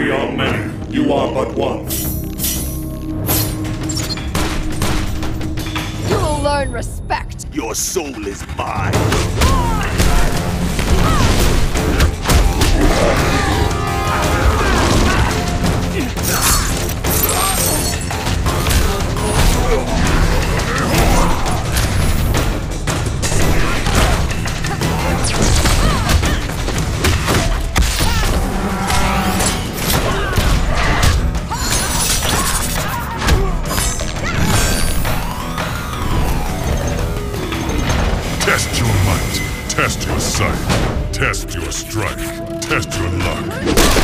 We are many, you are but one. You will learn respect. Your soul is mine. Ah! Ah! Test your might. Test your sight. Test your strike. Test your luck.